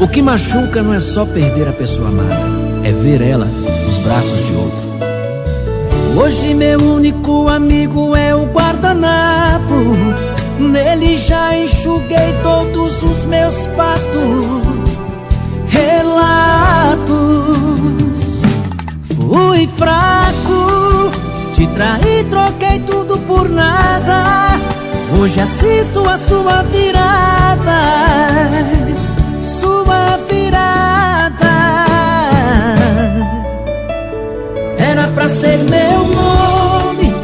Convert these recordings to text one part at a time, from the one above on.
O que machuca não é só perder a pessoa amada, é ver ela nos braços de outro. Hoje meu único amigo é o guardanapo. Nele já enxuguei todos os meus fatos, relatos. Fui fraco, te traí, troquei tudo por nada. Hoje assisto a sua virada, sua virada. Era pra ser meu nome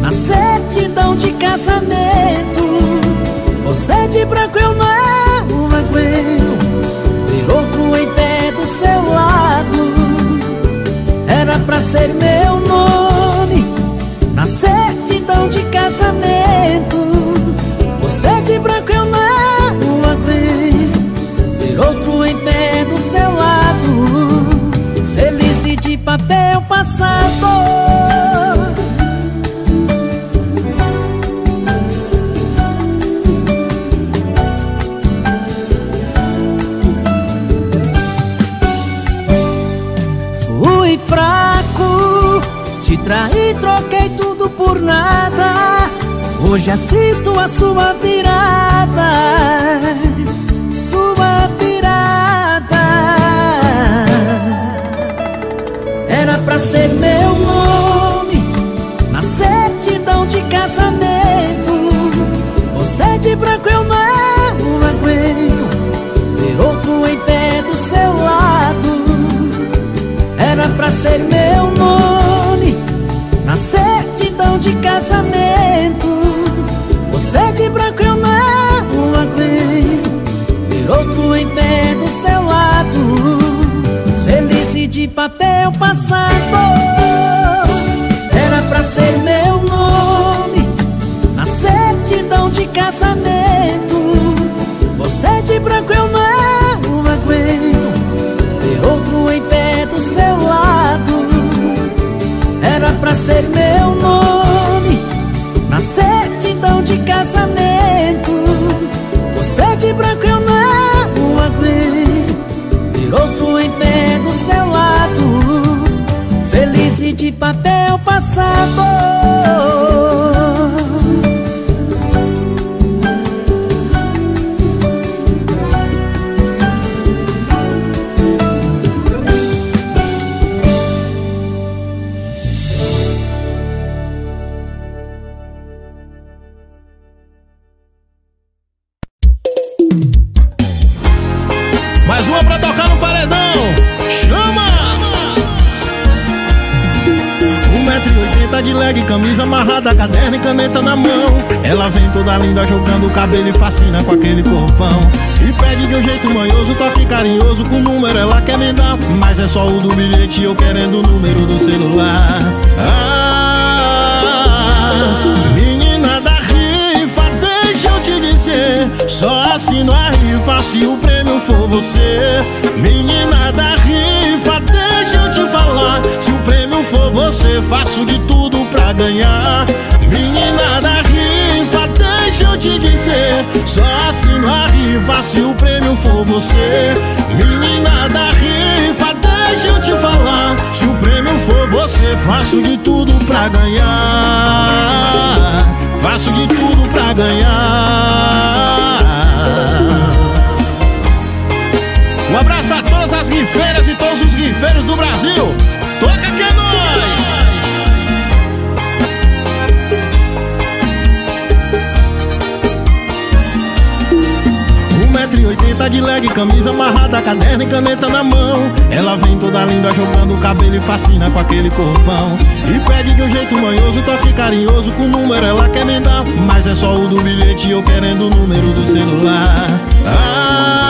na certidão de casamento. Você de branco eu não aguento ver outro em pé do seu lado. Era pra ser meu nome Fui fraco, te traí, troquei tudo por nada. Hoje assisto a sua virada pra ser meu nome Na certidão de casamento. Você de branco eu não aguento Ver outro em pé do seu lado. Era pra ser meu nome Na certidão de casamento papel passado. Era pra ser meu nome Na certidão de casamento. Você de branco eu não aguento Ver outro em pé do seu lado. Era pra ser meu nome Na certidão de casamento. Você de branco eu de papel passado linda jogando o cabelo e fascina com aquele corpão. E pede de um jeito manhoso, toque carinhoso com o número ela quer me dar. Mas é só o do bilhete eu querendo o número do celular. Ah, menina da rifa, deixa eu te dizer. Só assino a rifa se o prêmio for você. Menina da rifa, deixa eu te falar. Se o prêmio for você, faço de tudo pra ganhar. Menina da rifa, Só assino a rifa se o prêmio for você. Menina da rifa, deixa eu te falar. Se o prêmio for você, faço de tudo pra ganhar. Faço de tudo pra ganhar. Um abraço a todas as rifeiras e todos os rifeiros do Brasil. E oitenta de leg, camisa amarrada, caderno e caneta na mão. Ela vem toda linda jogando o cabelo e fascina com aquele corpão. E pede de um jeito manhoso, toque carinhoso com o número ela quer me dar Mas é só o do bilhete eu querendo o número do celular. Ah,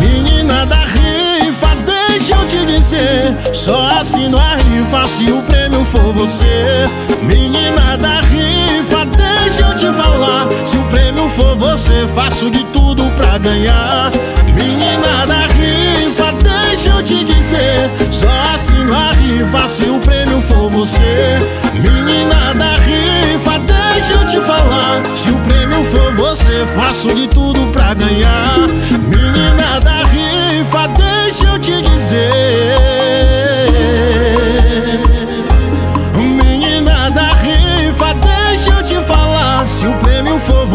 menina da rifa, deixa eu te dizer. Só assino a rifa se o prêmio for você. Menina da rifa, deixa eu te falar. Se o prêmio for você, faço de tudo pra ganhar. Menina da rifa, deixa eu te dizer. Só assino a rifa se o prêmio for você. Menina da rifa, deixa eu te falar. Se o prêmio for você, faço de tudo pra ganhar. Menina da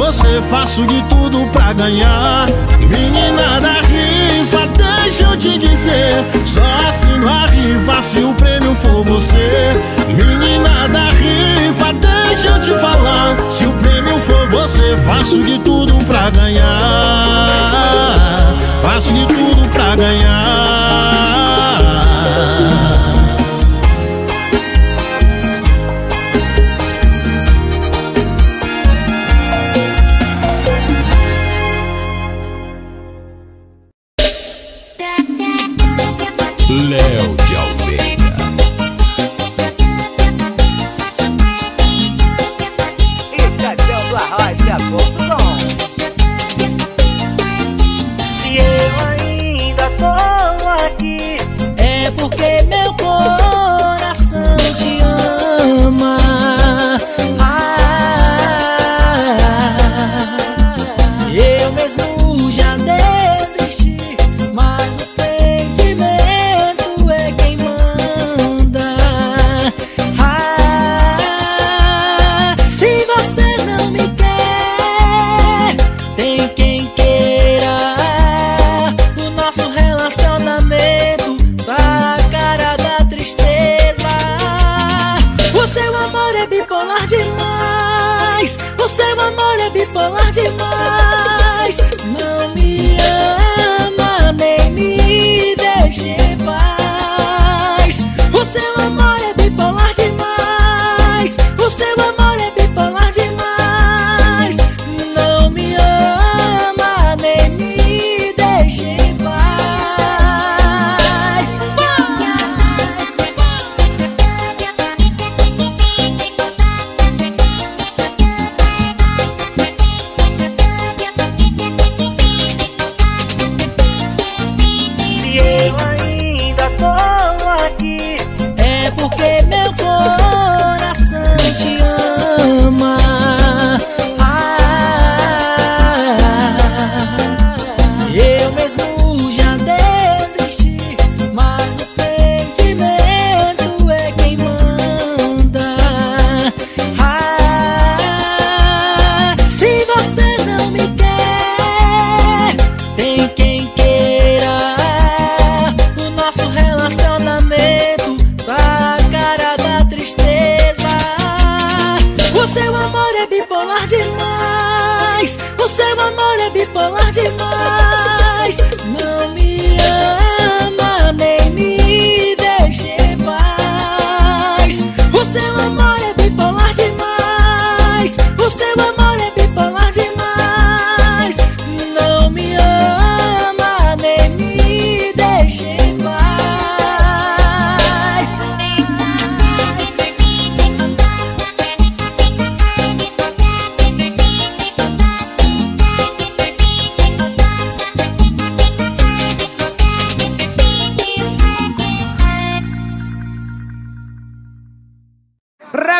você, faço de tudo pra ganhar. Menina da rifa, deixa eu te dizer. Só assino a rifa se o prêmio for você. Menina da rifa, deixa eu te falar. Se o prêmio for você, faço de tudo pra ganhar. Faço de tudo pra ganhar.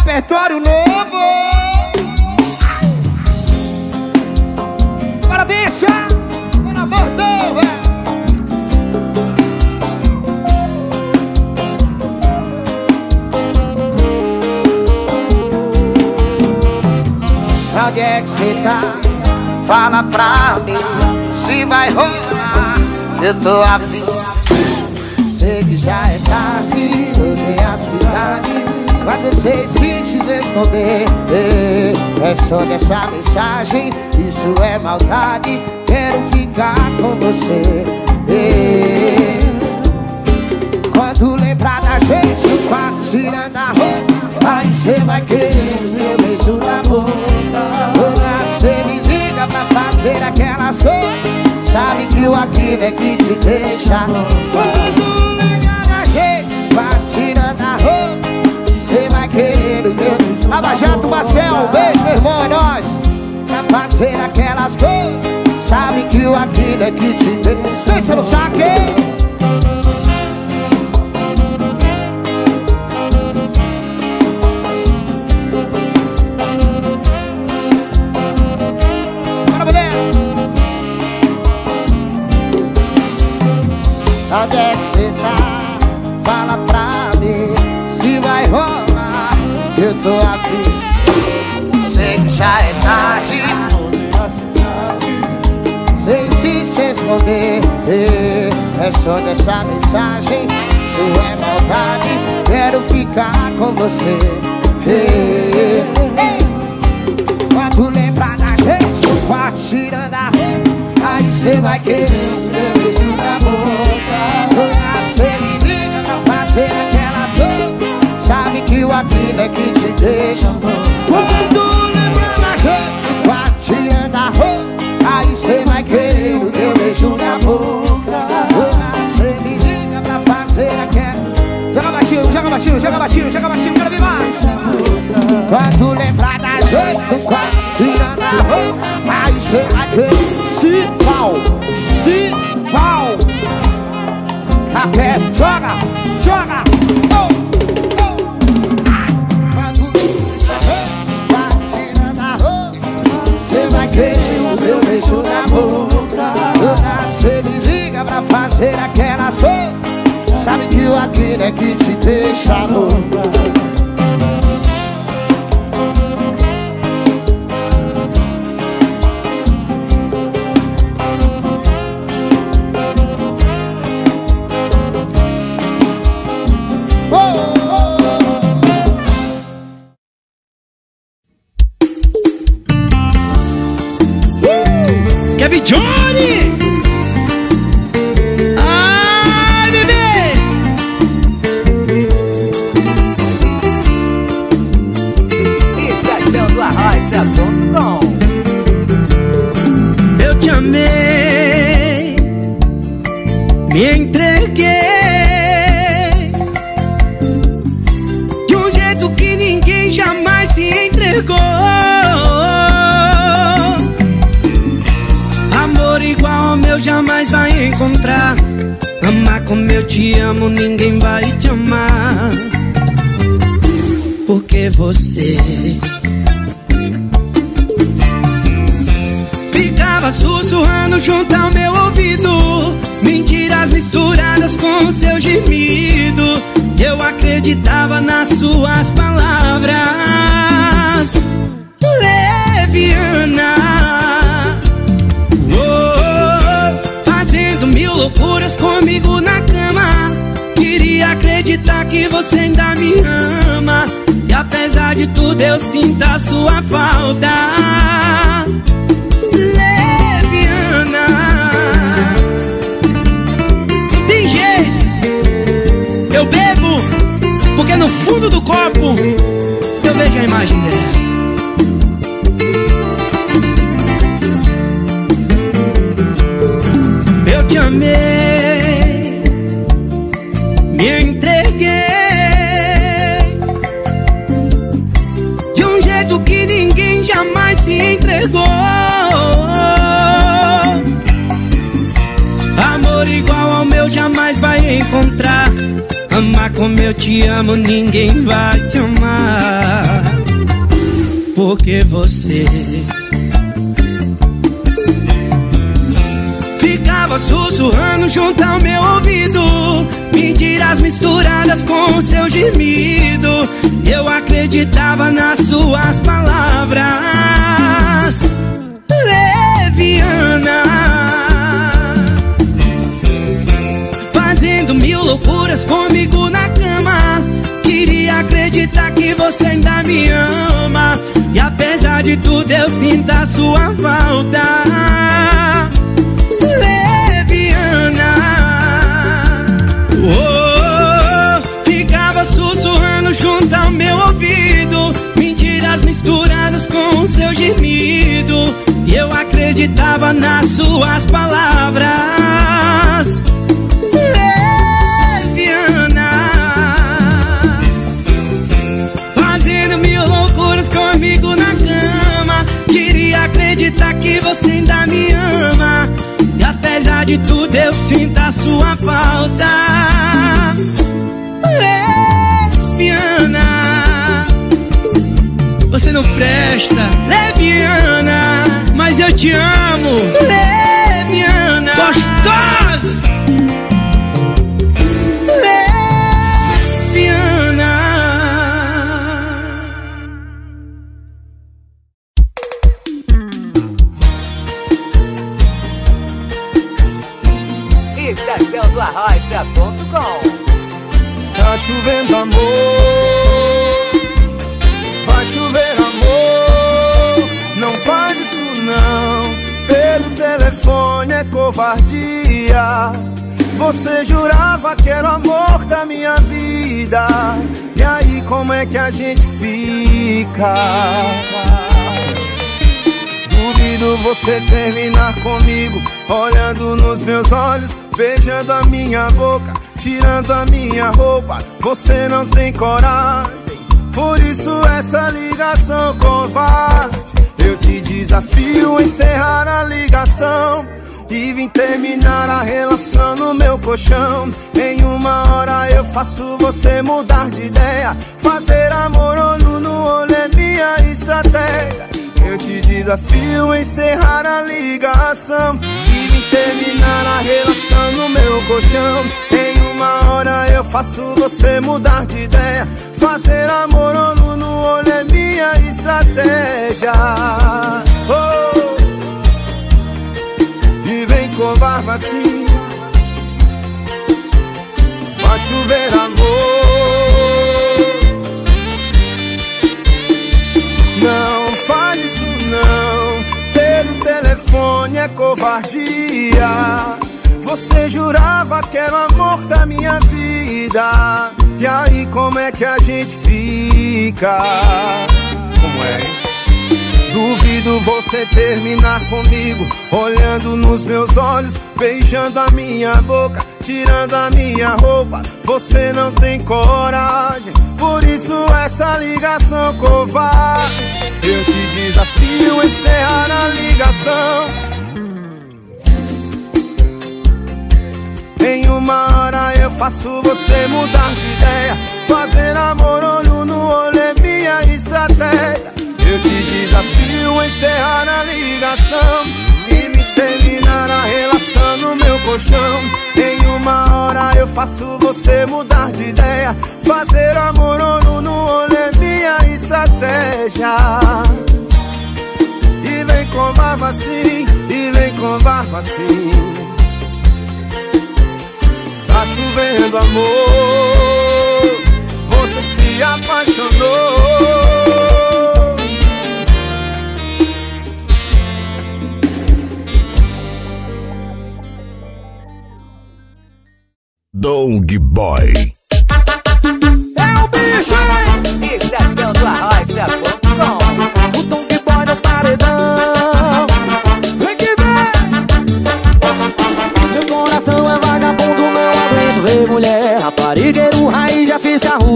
repertório novo. Para bicha, para Moldova. Onde é que cê tá? Fala pra mim se vai rolar. Eu tô afim. Sei que já é tarde, eu a cidade. Mas você insiste em esconder É, é só dessa mensagem. Isso é maldade Quero ficar com você. É. Quando lembrar da gente No quarto tirando a roupa Aí você vai querer o meu beijo na boca você me liga pra fazer aquelas coisas sabe que o aquilo é que te deixa. Quando lembrar da gente, vai tirando a roupa querido Deus. Abajato Marcel, beijo, meu irmão, é nóis. Pra fazer aquelas coisas, sabe que o aquilo é que te fez Pensa no saque. Bora, mulher. Onde é que É só dessa mensagem Isso é maldade. Quero ficar com você. Quando lembrar da gente Pode tirando a Aí cê vai querer Meu beijo na boca. Cê me liga pra fazer aquelas coisas. Sabe que o aquilo é que te deixa Quando lembrar da gente baixinho, joga baixinho, joga baixinho, quero ver mais. Quando lembrar da gente Quando tirando a roupa Aí cê vai querer Se pau, se pau Café, joga, joga oh, oh. Quando vai tirando a roupa Cê vai querer o meu beijo na boca. Toda cê me liga pra fazer aquelas coisas Sabe que o aquilo é que te deixa louca Porque você? Ficava sussurrando junto ao meu ouvido Mentiras misturadas com o seu gemido. Eu acreditava nas suas palavras Leviana. Oh, Fazendo mil loucuras comigo na cama. Queria acreditar que você ainda me ama Apesar de tudo eu sinto a sua falta. Leviana Tem jeito. Eu bebo Porque no fundo do copo Eu vejo a imagem dela como eu te amo ninguém vai te amar. Porque você Ficava sussurrando junto ao meu ouvido. Mentiras misturadas com o seu gemido. Eu acreditava nas suas palavras. Leviana Fazendo mil loucuras comigo na cama. Queria acreditar que você ainda me ama. E apesar de tudo eu sinto a sua falta. Leviana. Oh, Ficava sussurrando junto ao meu ouvido. Mentiras misturadas com o seu gemido. E eu acreditava nas suas palavras de tudo eu sinto a sua falta. Leviana Você não presta. Leviana Mas eu te amo. Leviana que a gente fica? Duvido você terminar comigo Olhando nos meus olhos Beijando a minha boca Tirando a minha roupa. Você não tem coragem Por isso essa ligação covarde. Eu te desafio a encerrar a ligação e vim terminar a relação no meu colchão. Em uma hora eu faço você mudar de ideia. Fazer amor olho no olho é minha estratégia. Eu te desafio a encerrar a ligação. E vim terminar a relação no meu colchão. Em uma hora eu faço você mudar de ideia. Fazer amor olho no olho é minha estratégia. Oh com barba assim. Vai chover amor. Não fale isso não. Pelo telefone é covardia. Você jurava que era o amor da minha vida. E aí como é que a gente fica? Duvido você terminar comigo Olhando nos meus olhos Beijando a minha boca Tirando a minha roupa. Você não tem coragem Por isso essa ligação covarde. Eu te desafio a encerrar a ligação. Em uma hora eu faço você mudar de ideia Fazer amor encerrar a ligação E me terminar a relação no meu colchão. Em uma hora eu faço você mudar de ideia Fazer amor olho no olho é minha estratégia. E vem com barba assim, e vem com barba assim. Tá chovendo amor Você se apaixonou Dong Boy.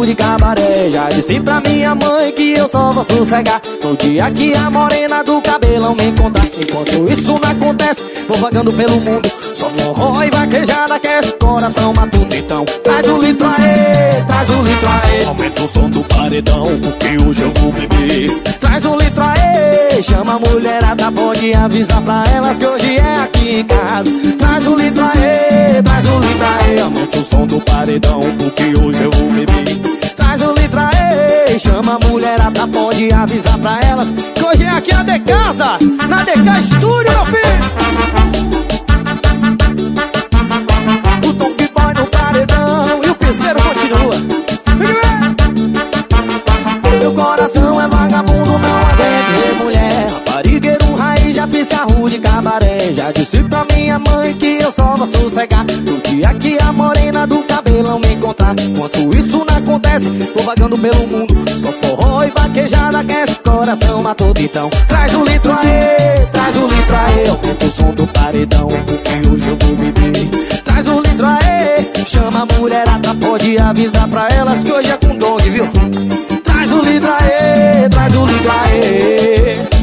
De cabaré. Já disse pra minha mãe que eu só vou sossegar. No dia que a morena do cabelão me encontrar. Enquanto isso não acontece, vou vagando pelo mundo. Só forró e vaquejada que esse coração matuto Então traz o litro aê, traz o litro aê Aumenta o som do paredão porque hoje eu vou beber Traz o litro aê, chama a mulherada Pode avisar pra elas que hoje é aqui em casa Traz o litro aê, traz o litro aê Aumenta o som do paredão porque hoje eu vou beber chama a mulherada Pode avisar pra elas que hoje é aqui na de casa Na DK Studio, meu filho paredão e o piseiro continua. Meu coração é vagabundo, não aguento mulher. Raparigueiro raiz, já fiz carro de cabaré. Já disse pra minha mãe que eu só vou sossegar. No dia que a morena do cabelão me encontrar. Enquanto isso não acontece, vou vagando pelo mundo. Só forró e vaquejada que esse coração matou. Então traz o litro aí, traz o litro aí. Aumenta o som do paredão, porque hoje eu vou beber. Traz o litro aí, chama a mulherada, pode avisar pra elas que hoje é com dog, viu? Traz o litro aí, traz o litro aí.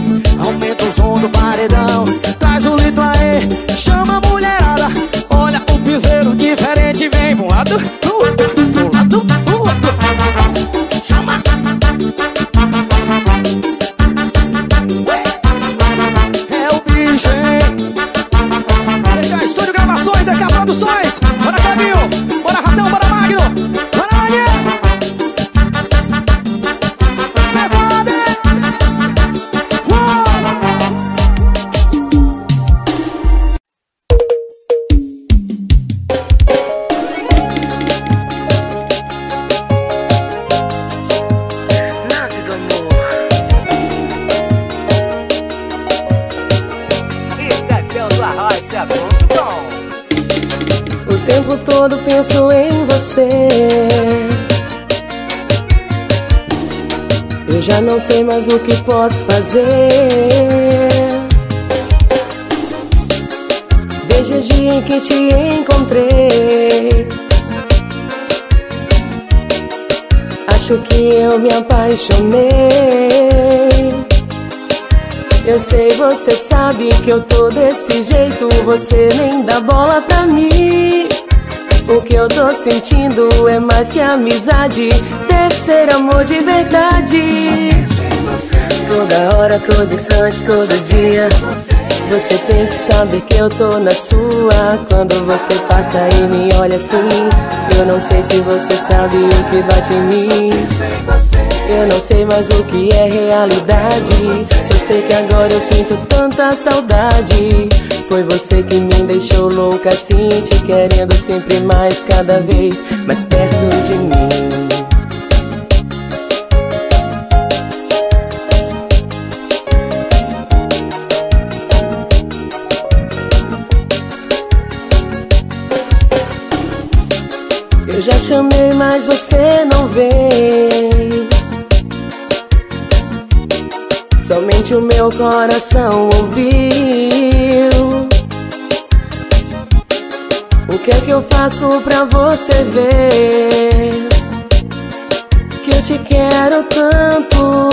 Que posso fazer. Desde o dia em que te encontrei. Acho que eu me apaixonei. Eu sei, você sabe que eu tô desse jeito. Você nem dá bola pra mim. O que eu tô sentindo é mais que amizade. Deve ser amor de verdade. Toda hora, todo instante, todo dia. Você tem que saber que eu tô na sua. Quando você passa e me olha assim, eu não sei se você sabe o que bate em mim. Eu não sei mais o que é realidade. Só sei que agora eu sinto tanta saudade. Foi você que me deixou louca assim, te querendo sempre mais, cada vez mais perto de mim. Já chamei, mas você não vem. Somente o meu coração ouviu. O que é que eu faço pra você ver? Que eu te quero tanto.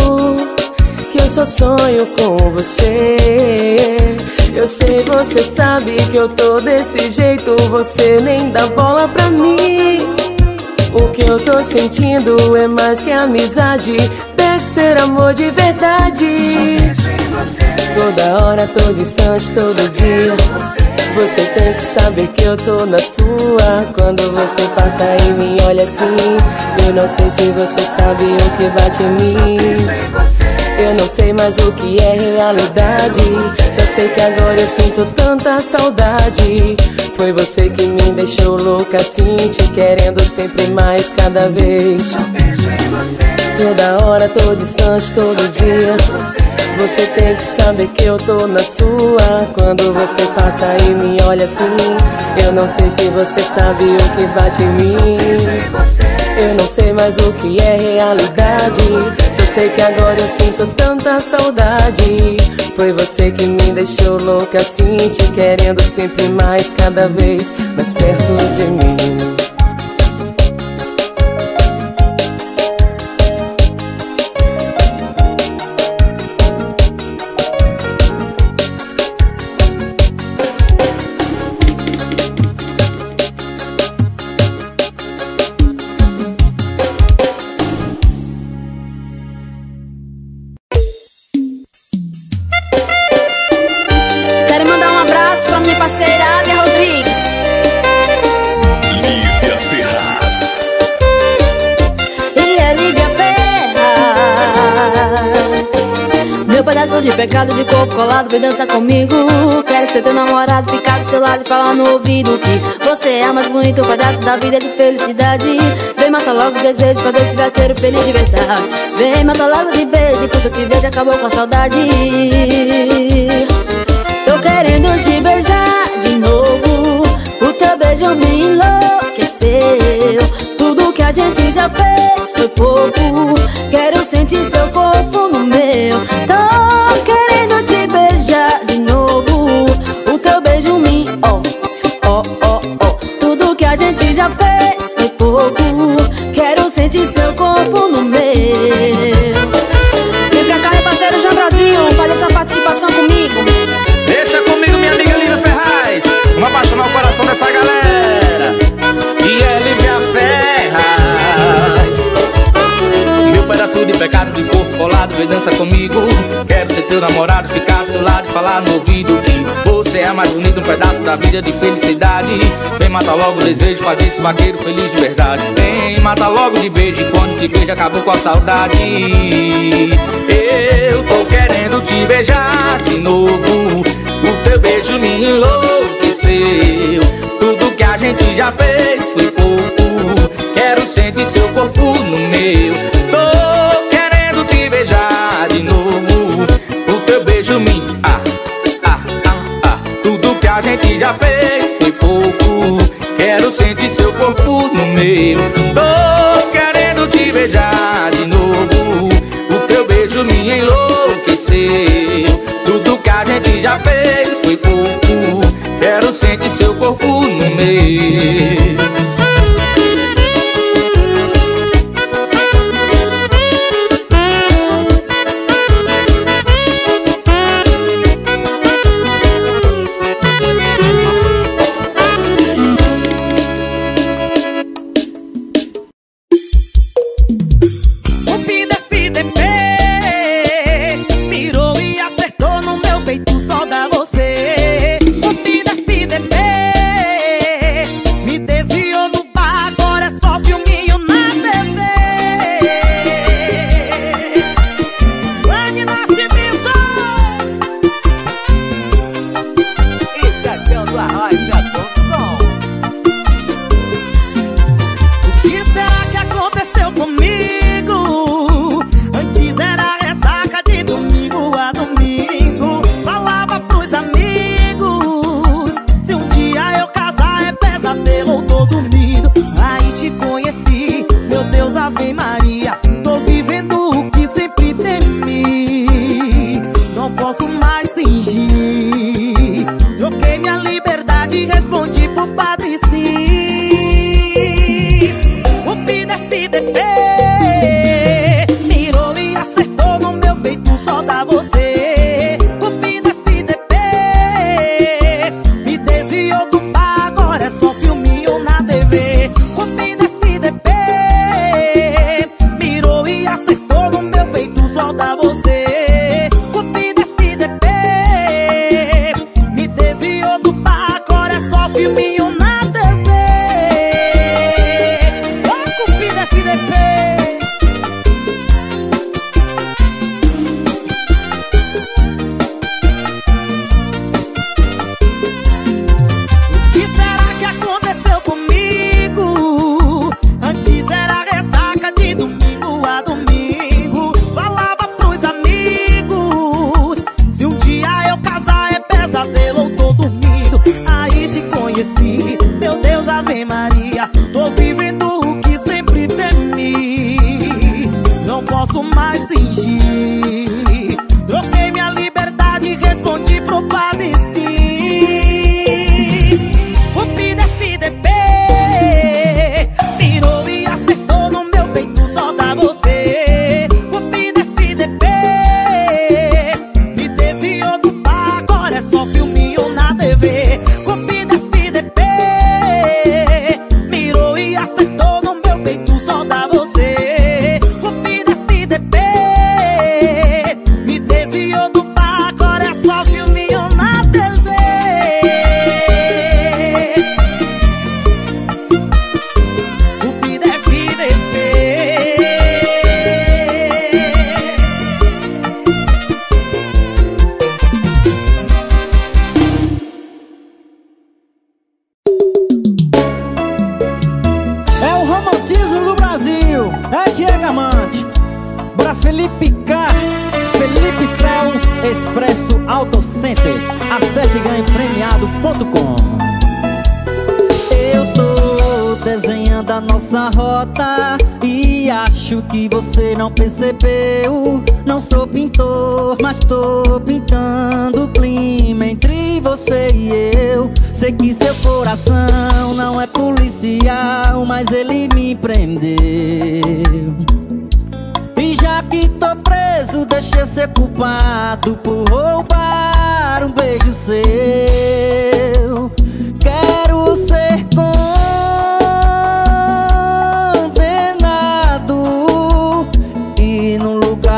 Que eu só sonho com você. Eu sei, você sabe que eu tô desse jeito. Você nem dá bola pra mim. O que eu tô sentindo é mais que amizade ser amor de verdade. Toda hora, todo instante, todo dia. Você tem que saber que eu tô na sua. Quando você passa e me olha assim, eu não sei se você sabe o que bate em mim. Eu não sei mais o que é realidade. Só sei que agora eu sinto tanta saudade. Foi você que me deixou louca assim, te querendo sempre mais cada vez. Toda hora, todo instante, todo dia. Você tem que saber que eu tô na sua. Quando você passa e me olha assim, eu não sei se você sabe o que bate em mim. Eu não sei mais o que é realidade. Só sei que agora eu sinto tanta saudade. Foi você que me deixou louca assim, te querendo sempre mais, cada vez mais perto de mim. Pecado de corpo colado, vem dançar comigo. Quero ser teu namorado, ficar do seu lado e falar no ouvido Que você é mais bonito, um pedaço da vida de felicidade. Vem matar logo o desejo, fazer esse vaqueiro feliz de verdade. Vem matar logo de beijo, enquanto eu te vejo acabou com a saudade beijo me enlouqueceu. Tudo que a gente já fez foi pouco. Quero sentir seu corpo no meu. Tô querendo te beijar de novo. O teu beijo me ó, ó, ó, ó. Tudo que a gente já fez dessa galera. E é Lívia Ferraz Meu pedaço de pecado de corpo colado Vem dança comigo. Quero ser teu namorado, ficar do seu lado e falar no ouvido Que você é mais bonito, um pedaço da vida de felicidade. Vem matar logo o desejo, fazer esse vaqueiro feliz de verdade. Vem matar logo de beijo e quando te vejo acabou com a saudade. Eu tô querendo te beijar de novo. O teu beijo me enlouqueceu Tudo que a gente já fez foi pouco Quero sentir seu corpo no meu Tô querendo te beijar de novo O teu beijo me... Ah, ah, ah, ah Tudo que a gente já fez foi pouco Quero sentir seu meu. Tô querendo te beijar de novo. O teu beijo me enlouqueceu. Tudo que a gente já fez foi pouco. Quero sentir seu corpo no meu. e acertou.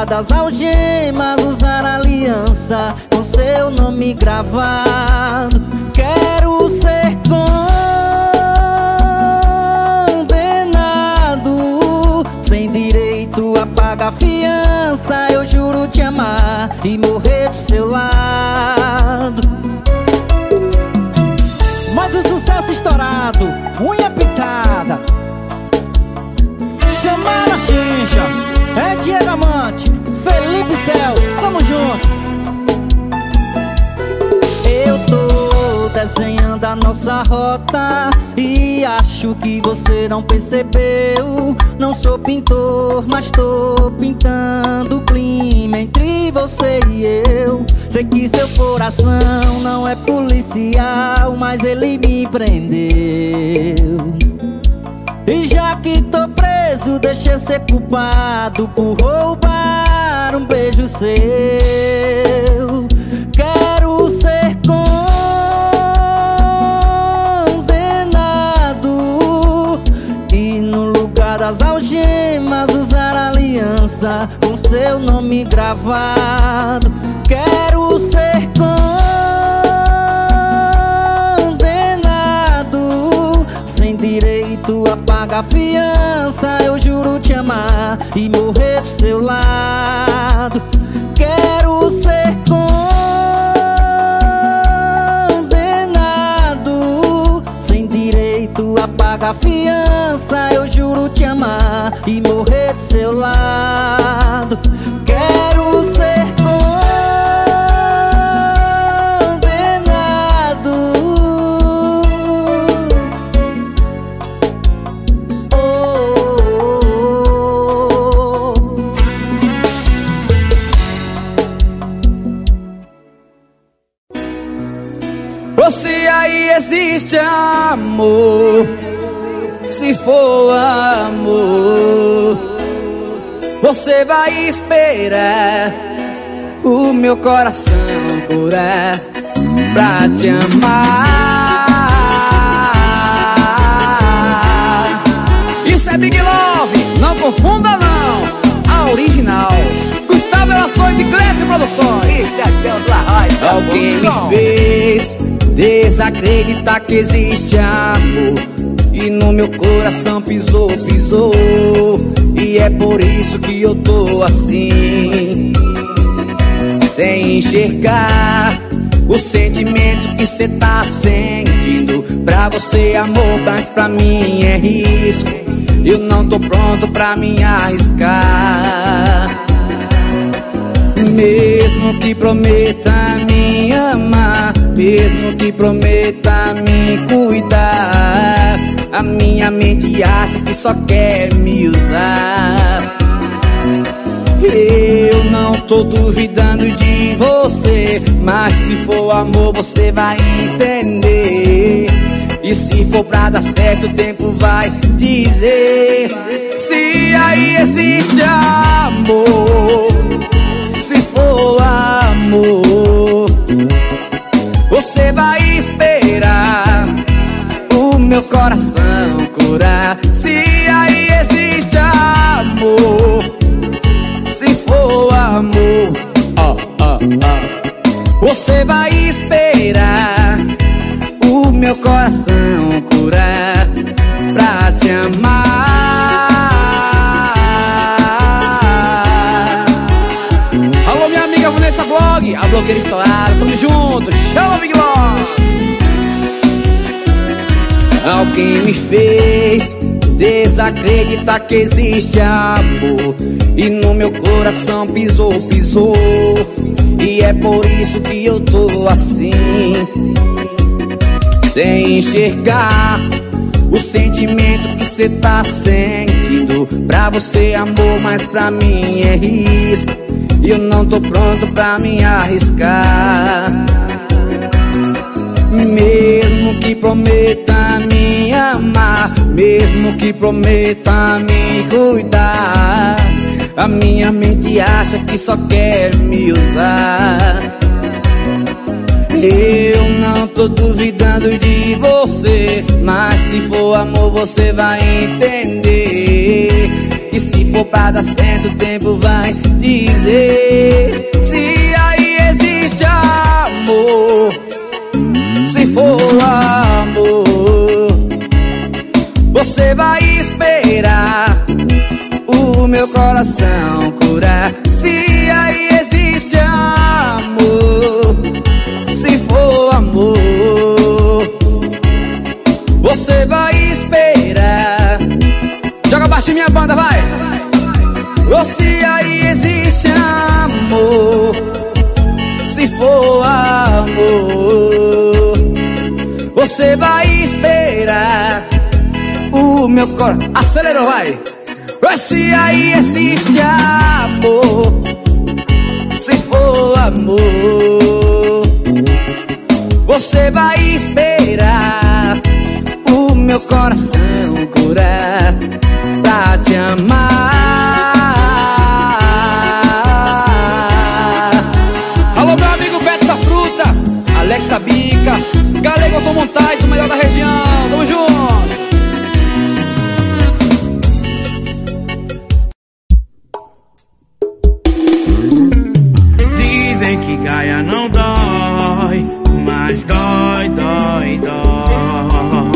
das algemas usar aliança com seu nome gravado. Quero ser condenado sem direito a pagar fiança. Eu juro te amar e morrer do seu lado. Mas o sucesso estourado, unha pitada, chamar a xincha. É Diego Amante, Felipe Céu, tamo junto. Eu tô desenhando a nossa rota E acho que você não percebeu. Não sou pintor, mas tô pintando o clima Entre você e eu. Sei que seu coração não é policial Mas ele me prendeu. E já que tô preso, deixa eu ser culpado Por roubar um beijo seu. Quero ser condenado E no lugar das algemas usar aliança Com seu nome gravado. Quero ser condenado Sem direito a pagar fiança Eu juro te amar e morrer do seu lado. Quero ser condenado Sem direito a pagar fiança Eu juro te amar e morrer do seu lado existe amor Se for amor Você vai esperar O meu coração curar Pra te amar Isso é Big Love, não confunda não. A original. Gustavo Relações e Produções. Isso é. Alguém me fez desacreditar que existe amor. E no meu coração pisou, pisou. E é por isso que eu tô assim. Sem enxergar o sentimento que cê tá sentindo. Pra você amor, mas pra mim é risco. Eu não tô pronto pra me arriscar. Mesmo que prometa me amar Mesmo que prometa me cuidar. A minha mente acha que só quer me usar. Eu não tô duvidando de você Mas se for amor você vai entender. E se for pra dar certo o tempo vai dizer Se aí existe amor. Se for amor Você vai esperar. O meu coração curar Se aí existe amor. Se for amor. Você vai esperar. O meu coração curar Pra te amar. Alô, minha amiga Vanessa Blog, a blogueira estourada, tamo junto, chama Big Alguém me fez desacreditar que existe amor. E no meu coração pisou, pisou. E é por isso que eu tô assim. Sem enxergar o sentimento que cê tá sentindo. Pra você amor, mas pra mim é risco. E eu não tô pronto pra me arriscar mesmo que prometa me amar Mesmo que prometa me cuidar A minha mente acha que só quer me usar. Eu não tô duvidando de você Mas se for amor você vai entender. E se for pra dar certo o tempo vai dizer Você vai esperar O meu coração curar. Se aí existe amor Se for amor Você vai esperar. Joga baixo minha banda, vai. Ou se aí existe amor Se for amor Você vai esperar meu coração. Acelerou, vai! Se aí existe amor, se for amor, você vai esperar o meu coração curar pra te amar. Alô, meu amigo Beto da Fruta, Alex da Bica, Galego Automontagem, o melhor da região, Gaia não dói, mas dói, dói, dói.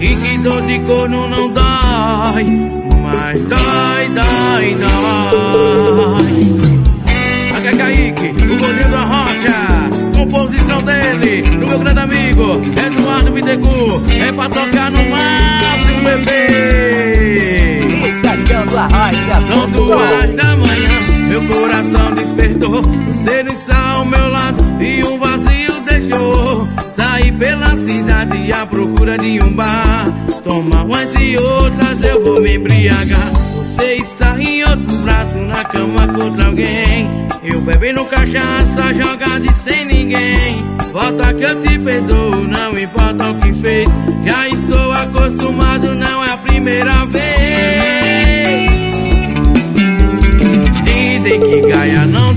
E que dor de corno não dói, mas dói, dói, dói. Aqui é Kaique, o gordinho da rocha. Composição dele, do meu grande amigo Eduardo Bittencourt. É pra tocar no máximo, bebê. A rocha. São duas da manhã, meu coração despertou. Você não está ao meu lado e um vazio deixou. Saí pela cidade à procura de um bar. Tomar umas e outras, eu vou me embriagar. Você está em outros braços na cama contra alguém. Eu bebendo cachaça, jogado e sem ninguém. Volta que eu te perdoo, não importa o que fez. Já estou acostumado, não é a primeira vez. Dizem que Gaia não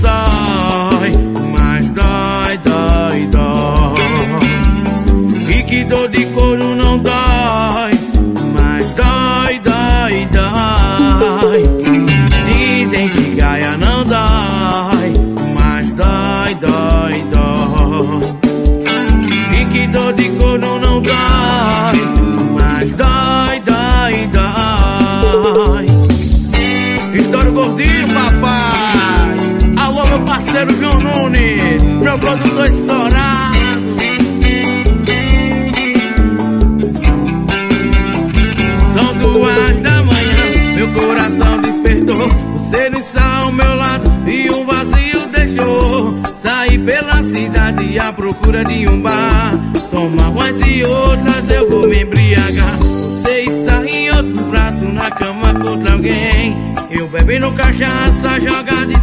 meu produtor estourado. São duas da manhã, meu coração despertou. Você não está ao meu lado e um vazio deixou. Saí pela cidade à procura de um bar. Tomar umas e outras, eu vou me embriagar. Você está em outros braços na cama contra alguém. Eu bebendo cachaça, jogado.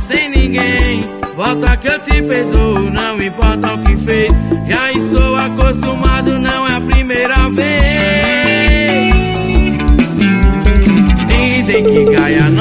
Volta que eu te perdoo, não importa o que fez. Já estou acostumado, não é a primeira vez. Dizem que Gaia não